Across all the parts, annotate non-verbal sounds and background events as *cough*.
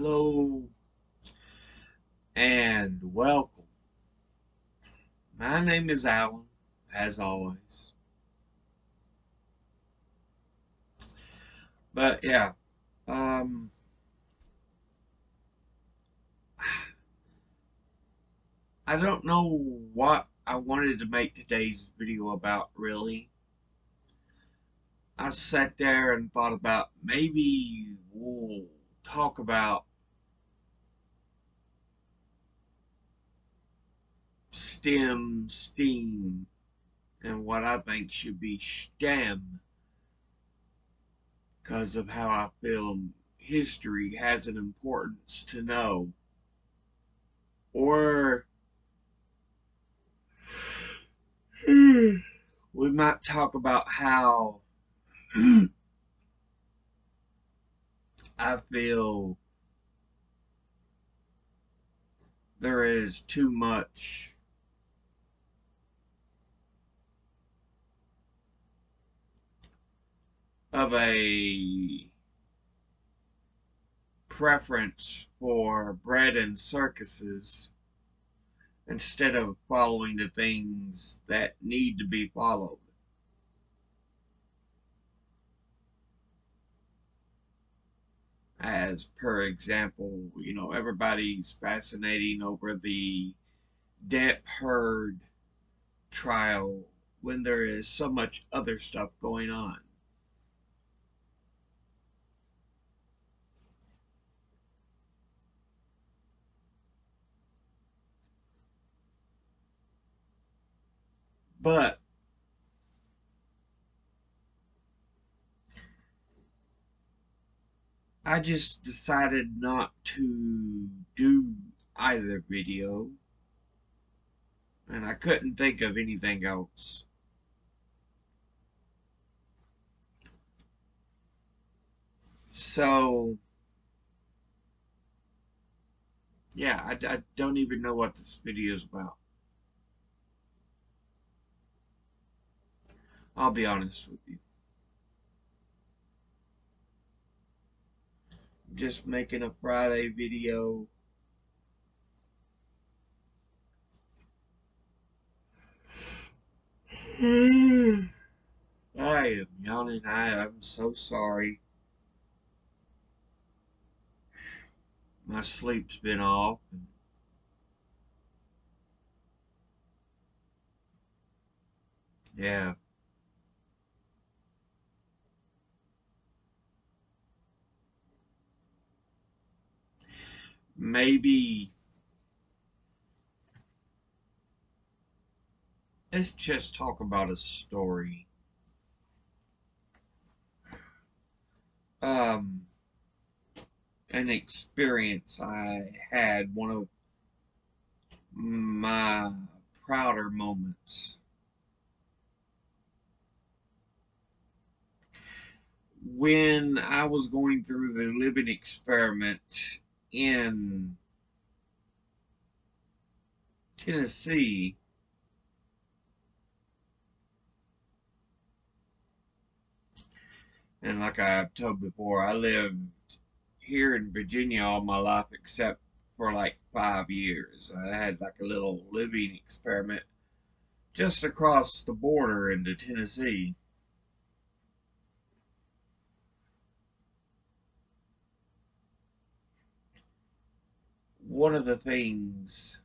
Hello and welcome. My name is Allan, as always. But yeah, um, I don't know what I wanted to make today's video about really. I sat there and thought about maybe we'll talk about STEM, STEAM, and what I think should be STEM because of how I feel history has an importance to know. Or *sighs* we might talk about how *clears throat* I feel there is too much of a preference for bread and circuses instead of following the things that need to be followed. as per example, you know, everybody's fascinating over the Depp Heard trial when there is so much other stuff going on. But I just decided not to do either video. And I couldn't think of anything else. So, yeah, I, I don't even know what this video is about. I'll be honest with you. just making a Friday video. *sighs* I am yawning. I am so sorry. My sleep's been off. yeah. Maybe let's just talk about a story. Um, an experience I had, one of my prouder moments. When I was going through the living experiment in Tennessee and like I've told before, I lived here in Virginia all my life except for like five years. I had like a little living experiment just across the border into Tennessee. One of the things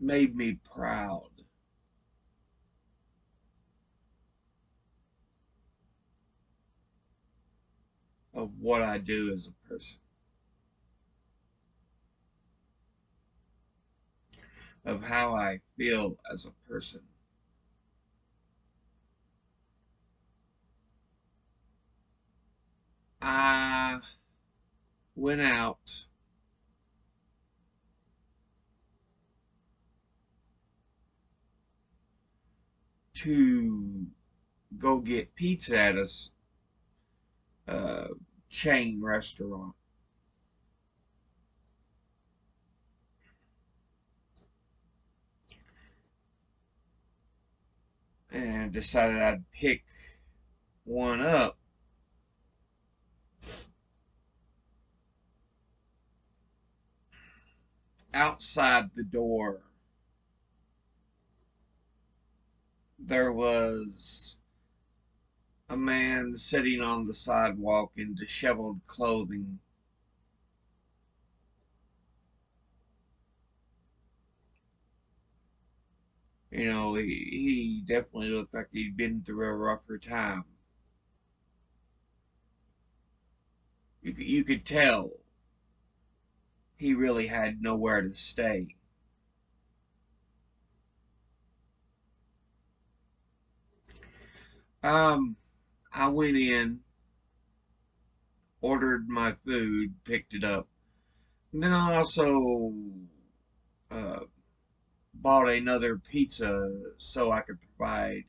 made me proud of what I do as a person. Of how I feel as a person. I went out to go get pizza at a uh, chain restaurant. and decided I'd pick one up. Outside the door, there was a man sitting on the sidewalk in disheveled clothing. You know, he, he definitely looked like he'd been through a rougher time. You, you could tell he really had nowhere to stay. Um, I went in, ordered my food, picked it up. And then I also uh, bought another pizza so I could provide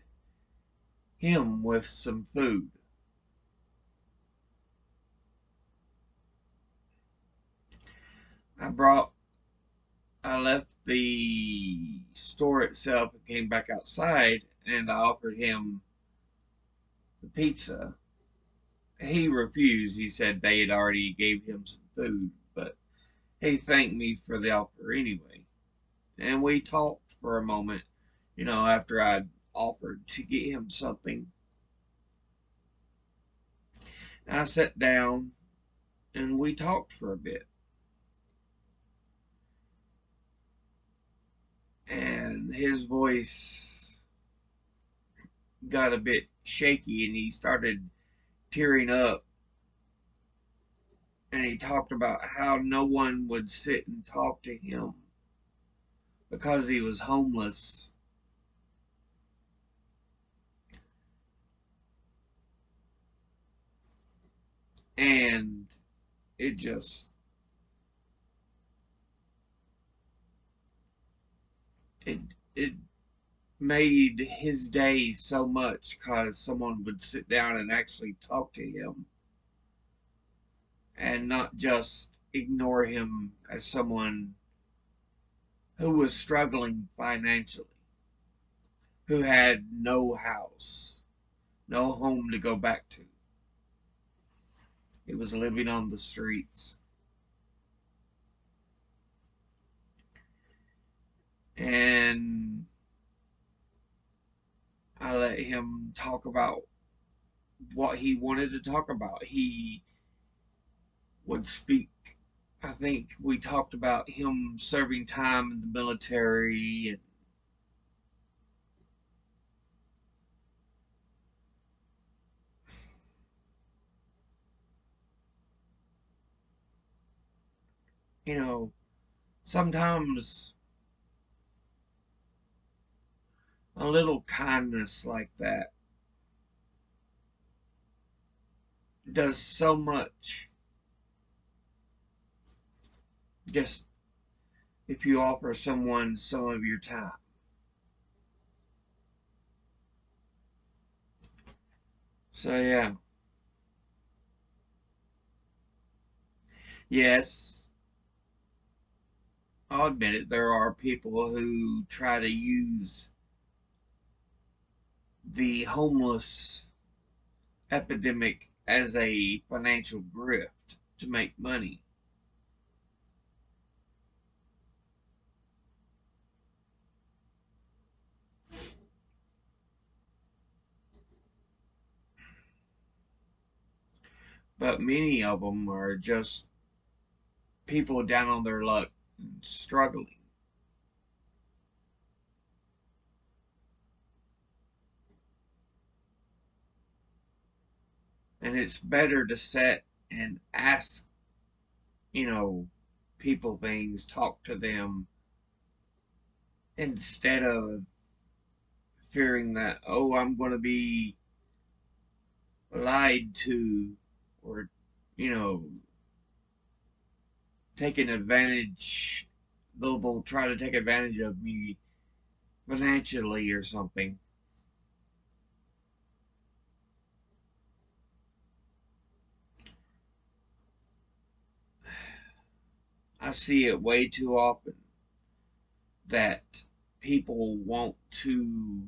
him with some food. I brought, I left the store itself and came back outside and I offered him the pizza. He refused. He said they had already gave him some food, but he thanked me for the offer anyway. And we talked for a moment, you know, after I'd offered to get him something. I sat down and we talked for a bit. And his voice got a bit shaky and he started tearing up. And he talked about how no one would sit and talk to him because he was homeless. And it just it it made his day so much because someone would sit down and actually talk to him and not just ignore him as someone who was struggling financially, who had no house, no home to go back to. He was living on the streets. And I let him talk about what he wanted to talk about. He would speak. I think we talked about him serving time in the military and you know, sometimes a little kindness like that does so much. Just if you offer someone some of your time. So, yeah. Yes, I'll admit it, there are people who try to use the homeless epidemic as a financial grift to make money. But many of them are just people down on their luck and struggling. And it's better to sit and ask you know people things talk to them instead of fearing that oh i'm going to be lied to or you know taken advantage they'll, they'll try to take advantage of me financially or something I see it way too often that people want to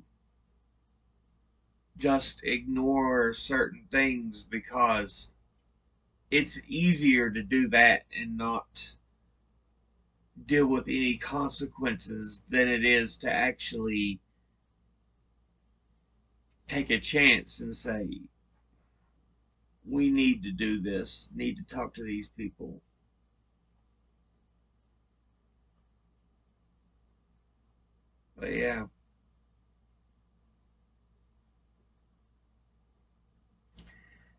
just ignore certain things because it's easier to do that and not deal with any consequences than it is to actually take a chance and say, we need to do this, need to talk to these people. But yeah.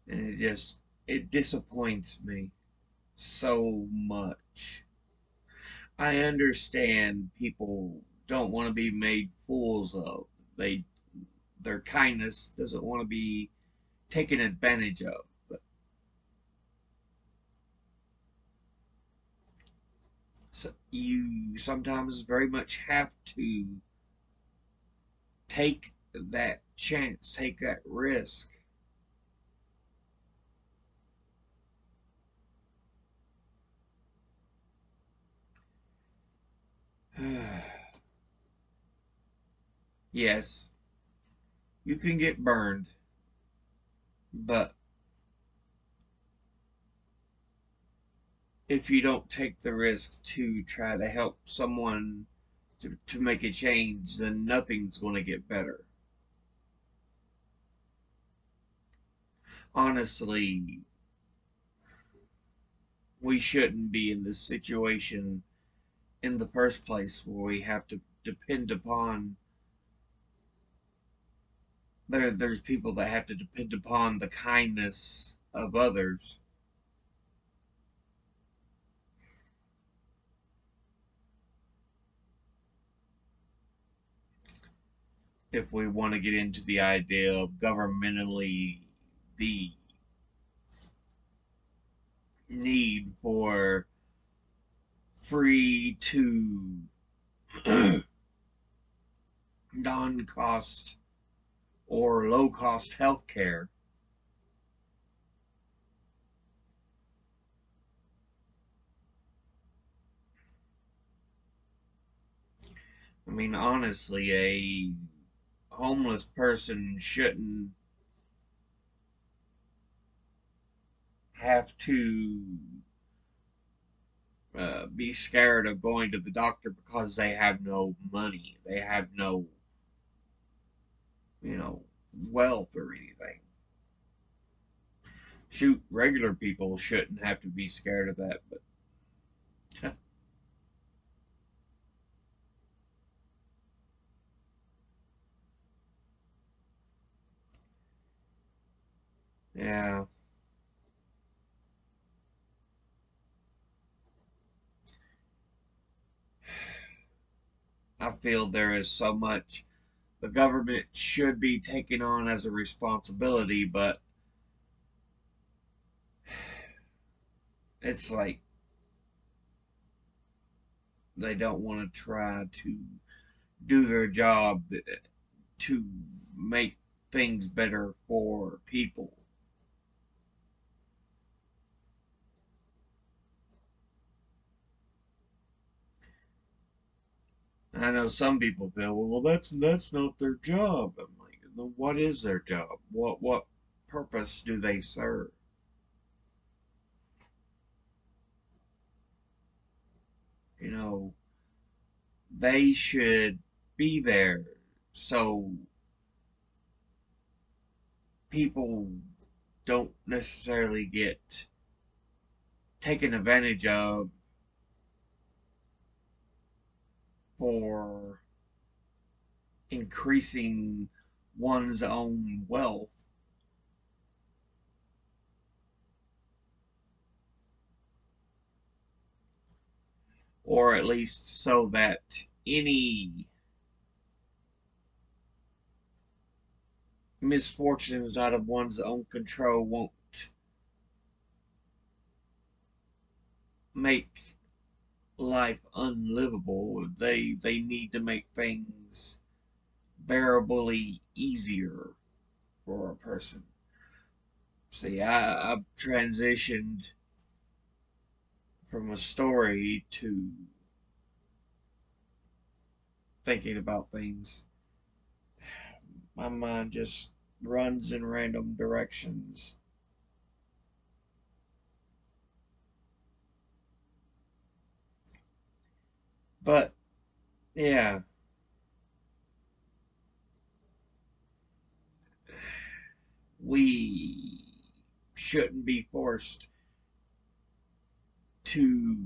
And it just, it disappoints me so much. I understand people don't want to be made fools of. They their kindness doesn't want to be taken advantage of. So you sometimes very much have to take that chance, take that risk. *sighs* yes, you can get burned, but if you don't take the risk to try to help someone to, to make a change, then nothing's going to get better. Honestly, we shouldn't be in this situation in the first place where we have to depend upon there there's people that have to depend upon the kindness of others if we want to get into the idea of governmentally the need for free to *clears throat* non-cost or low-cost health care I mean, honestly, a homeless person shouldn't have to uh, be scared of going to the doctor because they have no money. They have no, you know, wealth or anything. Shoot, regular people shouldn't have to be scared of that, but. *laughs* yeah. I feel there is so much the government should be taking on as a responsibility, but it's like they don't want to try to do their job to make things better for people. I know some people feel, well, that's that's not their job. I'm like, what is their job? What what purpose do they serve? You know, they should be there so people don't necessarily get taken advantage of for increasing one's own wealth. Or at least so that any misfortunes out of one's own control won't make life unlivable. They they need to make things bearably easier for a person. See, I, I've transitioned from a story to thinking about things. My mind just runs in random directions. But, yeah. We shouldn't be forced to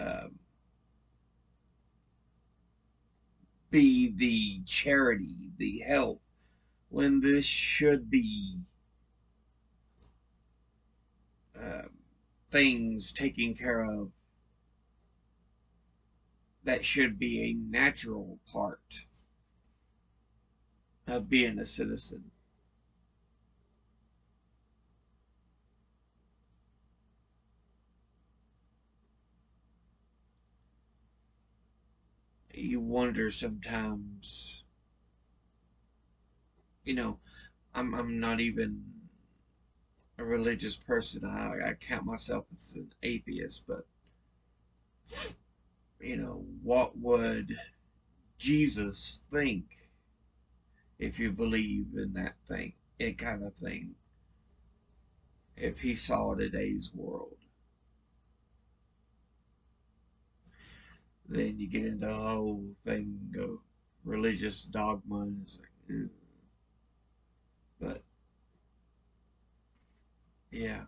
um, be the charity, the help, when this should be uh, things taken care of that should be a natural part of being a citizen. You wonder sometimes, you know, I'm, I'm not even a religious person. I, I count myself as an atheist, but you know, what would Jesus think if you believe in that thing, it kind of thing, if he saw today's world? Then you get into the whole thing of religious dogma. And but yeah.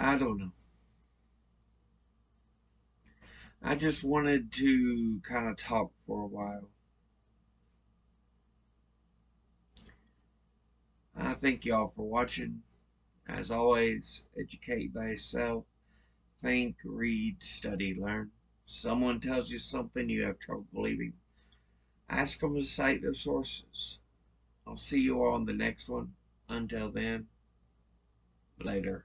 I don't know. I just wanted to kind of talk for a while. I thank y'all for watching. As always, educate thyself. Think, read, study, learn. Someone tells you something you have trouble believing. Ask them to cite their sources. I'll see you all on the next one. Until then, later.